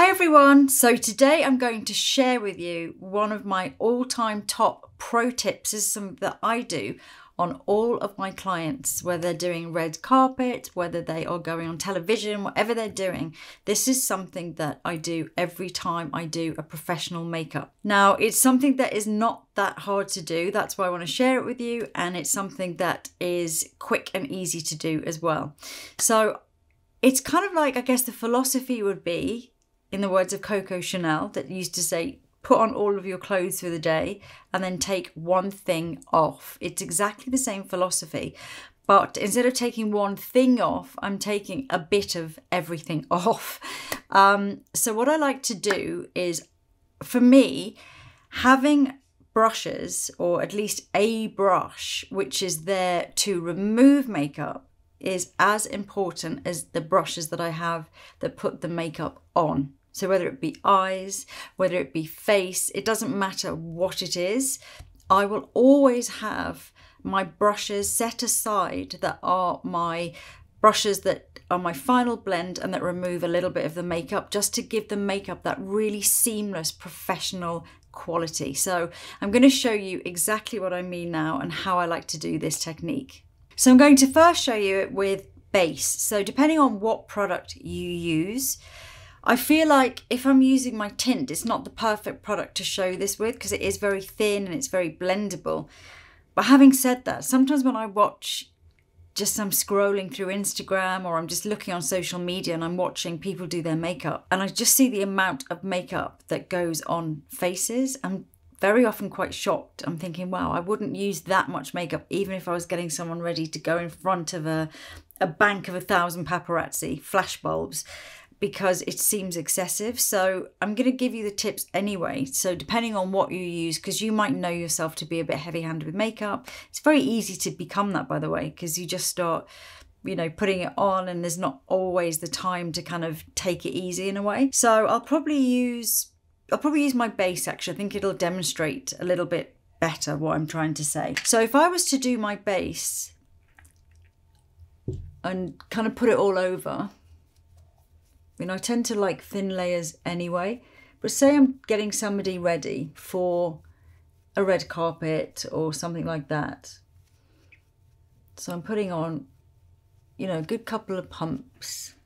Hi everyone! So today I'm going to share with you one of my all-time top pro tips. Is something that I do on all of my clients, whether they're doing red carpet, whether they are going on television, whatever they're doing. This is something that I do every time I do a professional makeup. Now, it's something that is not that hard to do. That's why I want to share it with you. And it's something that is quick and easy to do as well. So it's kind of like, I guess the philosophy would be in the words of Coco Chanel, that used to say, put on all of your clothes for the day and then take one thing off. It's exactly the same philosophy. But instead of taking one thing off, I'm taking a bit of everything off. Um, so, what I like to do is, for me, having brushes, or at least a brush, which is there to remove makeup, is as important as the brushes that I have that put the makeup on. So whether it be eyes, whether it be face, it doesn't matter what it is. I will always have my brushes set aside that are my brushes that are my final blend and that remove a little bit of the makeup just to give the makeup that really seamless professional quality. So I'm going to show you exactly what I mean now and how I like to do this technique. So I'm going to first show you it with base. So depending on what product you use, I feel like if I'm using my tint, it's not the perfect product to show this with because it is very thin and it's very blendable. But having said that, sometimes when I watch just I'm scrolling through Instagram or I'm just looking on social media and I'm watching people do their makeup and I just see the amount of makeup that goes on faces. I'm very often quite shocked. I'm thinking, wow, I wouldn't use that much makeup even if I was getting someone ready to go in front of a, a bank of a thousand paparazzi flashbulbs because it seems excessive. So I'm going to give you the tips anyway. So depending on what you use, because you might know yourself to be a bit heavy handed with makeup, it's very easy to become that, by the way, because you just start, you know, putting it on and there's not always the time to kind of take it easy in a way. So I'll probably use, I'll probably use my base actually. I think it'll demonstrate a little bit better what I'm trying to say. So if I was to do my base and kind of put it all over, I mean, I tend to like thin layers anyway, but say I'm getting somebody ready for a red carpet or something like that. So I'm putting on, you know, a good couple of pumps.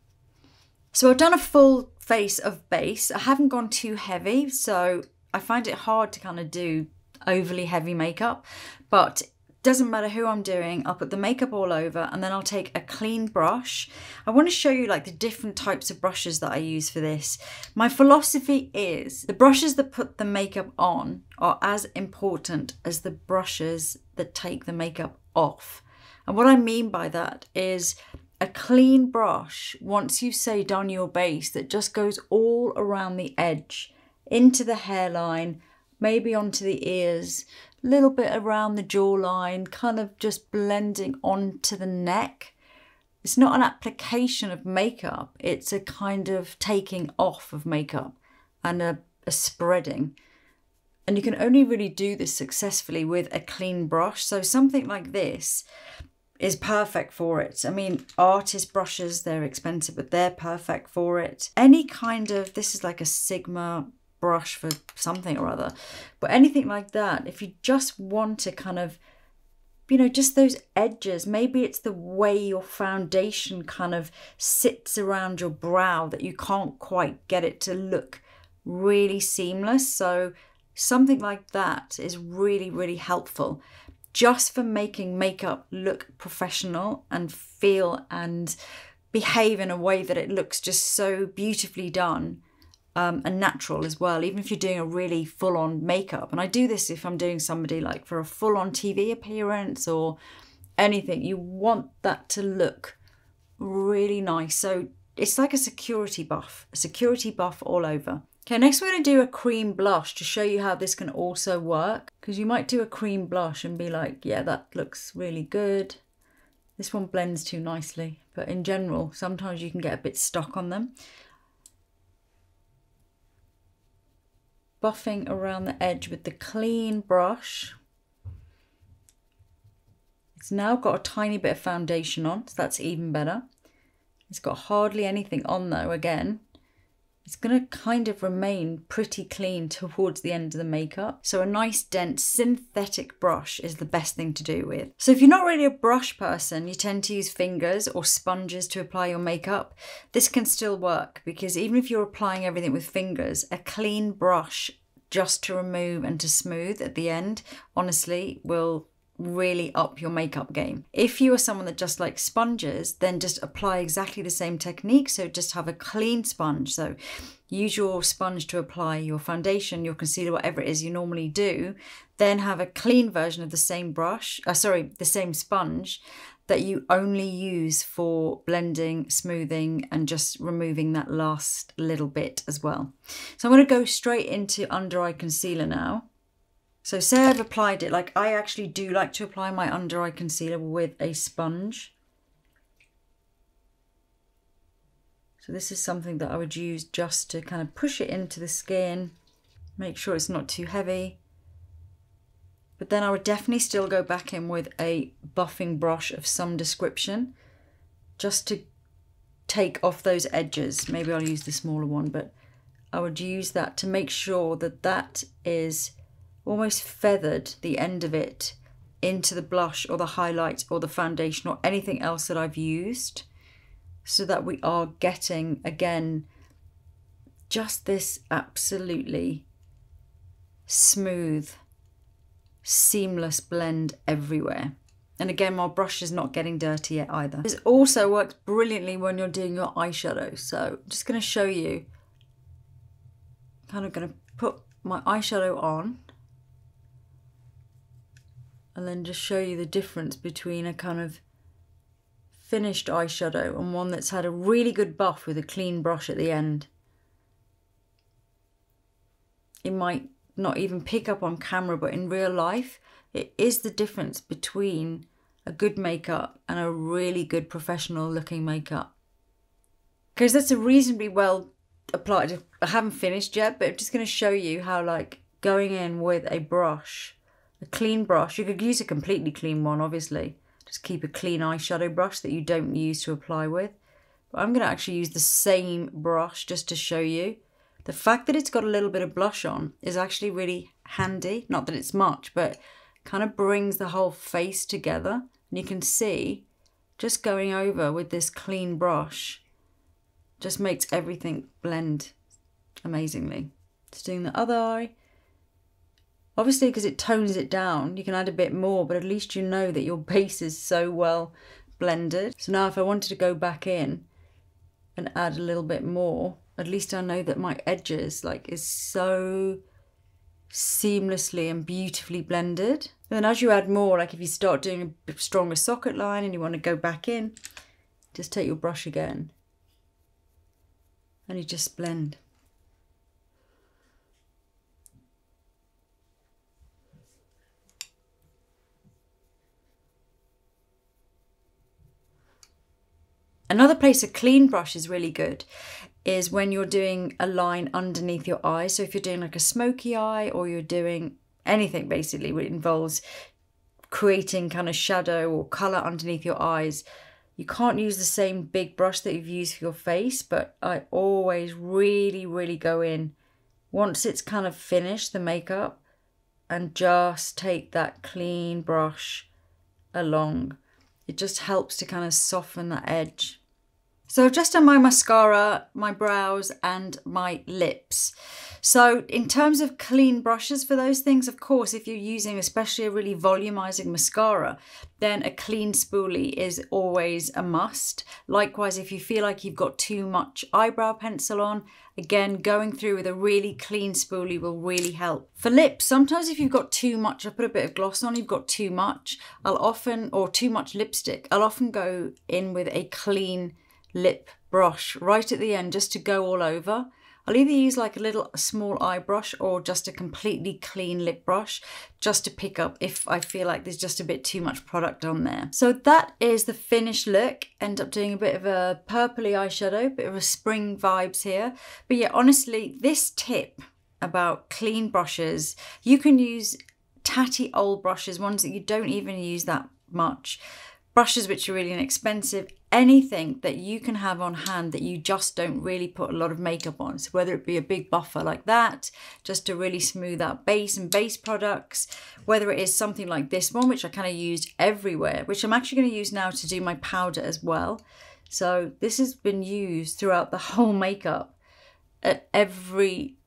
So I've done a full face of base. I haven't gone too heavy, so I find it hard to kind of do overly heavy makeup, but doesn't matter who I'm doing, I'll put the makeup all over and then I'll take a clean brush. I want to show you like the different types of brushes that I use for this. My philosophy is the brushes that put the makeup on are as important as the brushes that take the makeup off. And what I mean by that is a clean brush, once you say done your base, that just goes all around the edge, into the hairline, maybe onto the ears, little bit around the jawline, kind of just blending onto the neck. It's not an application of makeup, it's a kind of taking off of makeup and a, a spreading. And you can only really do this successfully with a clean brush. So something like this is perfect for it. I mean, Artis brushes, they're expensive, but they're perfect for it. Any kind of, this is like a Sigma brush for something or other. But anything like that, if you just want to kind of, you know, just those edges, maybe it's the way your foundation kind of sits around your brow that you can't quite get it to look really seamless. So something like that is really, really helpful just for making makeup look professional and feel and behave in a way that it looks just so beautifully done um, and natural as well, even if you're doing a really full on makeup. And I do this if I'm doing somebody like for a full on TV appearance or anything. You want that to look really nice. So it's like a security buff, a security buff all over. Okay, next we're going to do a cream blush to show you how this can also work. Because you might do a cream blush and be like, yeah, that looks really good. This one blends too nicely. But in general, sometimes you can get a bit stuck on them. Buffing around the edge with the clean brush. It's now got a tiny bit of foundation on, so that's even better. It's got hardly anything on though, again. It's going to kind of remain pretty clean towards the end of the makeup. So a nice dense synthetic brush is the best thing to do with. So if you're not really a brush person, you tend to use fingers or sponges to apply your makeup. This can still work because even if you're applying everything with fingers, a clean brush just to remove and to smooth at the end, honestly, will really up your makeup game. If you are someone that just likes sponges, then just apply exactly the same technique. So just have a clean sponge. So use your sponge to apply your foundation, your concealer, whatever it is you normally do. Then have a clean version of the same brush, uh, sorry, the same sponge that you only use for blending, smoothing, and just removing that last little bit as well. So I'm going to go straight into under eye concealer now. So say I've applied it, like I actually do like to apply my under eye concealer with a sponge. So this is something that I would use just to kind of push it into the skin, make sure it's not too heavy. But then I would definitely still go back in with a buffing brush of some description, just to take off those edges. Maybe I'll use the smaller one, but I would use that to make sure that that is almost feathered the end of it into the blush or the highlight or the foundation or anything else that I've used so that we are getting again just this absolutely smooth seamless blend everywhere. And again my brush is not getting dirty yet either. This also works brilliantly when you're doing your eyeshadow so I'm just going to show you. Kind of going to put my eyeshadow on and then just show you the difference between a kind of finished eyeshadow and one that's had a really good buff with a clean brush at the end. It might not even pick up on camera, but in real life, it is the difference between a good makeup and a really good professional looking makeup. Because that's a reasonably well applied. I haven't finished yet, but I'm just going to show you how like going in with a brush a clean brush. You could use a completely clean one, obviously. Just keep a clean eyeshadow brush that you don't use to apply with. But I'm going to actually use the same brush just to show you. The fact that it's got a little bit of blush on is actually really handy. Not that it's much, but kind of brings the whole face together. And you can see, just going over with this clean brush, just makes everything blend amazingly. Just doing the other eye. Obviously, because it tones it down, you can add a bit more, but at least you know that your base is so well blended. So now if I wanted to go back in and add a little bit more, at least I know that my edges like is so seamlessly and beautifully blended. And then as you add more, like if you start doing a stronger socket line and you want to go back in, just take your brush again and you just blend. Another place a clean brush is really good is when you're doing a line underneath your eye. So if you're doing like a smoky eye or you're doing anything basically which involves creating kind of shadow or colour underneath your eyes, you can't use the same big brush that you've used for your face, but I always really, really go in once it's kind of finished, the makeup, and just take that clean brush along. It just helps to kind of soften that edge. So I've just done my mascara, my brows and my lips. So in terms of clean brushes for those things, of course, if you're using especially a really volumizing mascara, then a clean spoolie is always a must. Likewise, if you feel like you've got too much eyebrow pencil on, again, going through with a really clean spoolie will really help. For lips, sometimes if you've got too much, I put a bit of gloss on, you've got too much, I'll often, or too much lipstick, I'll often go in with a clean lip brush right at the end just to go all over. I'll either use like a little small eye brush or just a completely clean lip brush just to pick up if I feel like there's just a bit too much product on there. So that is the finished look. End up doing a bit of a purpley eyeshadow, bit of a spring vibes here. But yeah, honestly, this tip about clean brushes, you can use tatty old brushes, ones that you don't even use that much brushes which are really inexpensive, anything that you can have on hand that you just don't really put a lot of makeup on. So whether it be a big buffer like that, just to really smooth out base and base products, whether it is something like this one, which I kind of used everywhere, which I'm actually going to use now to do my powder as well. So this has been used throughout the whole makeup at every,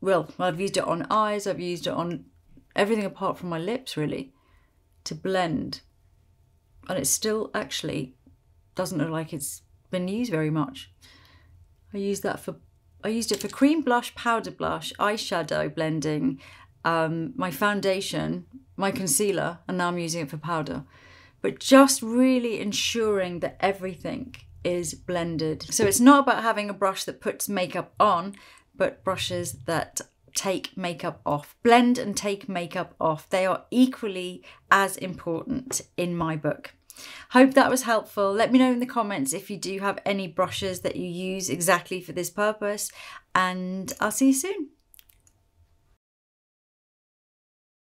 well, I've used it on eyes, I've used it on everything apart from my lips really to blend. And it's still actually doesn't look like it's been used very much. I use that for I used it for cream blush, powder blush, eyeshadow blending, um, my foundation, my concealer, and now I'm using it for powder. But just really ensuring that everything is blended. So it's not about having a brush that puts makeup on, but brushes that take makeup off. Blend and take makeup off. They are equally as important in my book. Hope that was helpful. Let me know in the comments if you do have any brushes that you use exactly for this purpose, and I'll see you soon.